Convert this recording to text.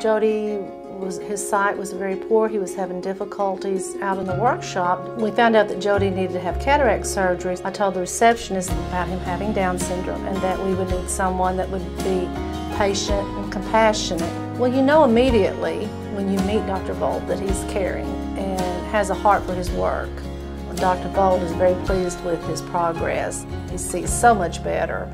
Jody was his sight was very poor. He was having difficulties out in the workshop. We found out that Jody needed to have cataract surgery. I told the receptionist about him having Down syndrome and that we would need someone that would be patient and compassionate. Well, you know immediately when you meet Dr. Vold that he's caring and has a heart for his work. Dr. Vold is very pleased with his progress. He sees so much better.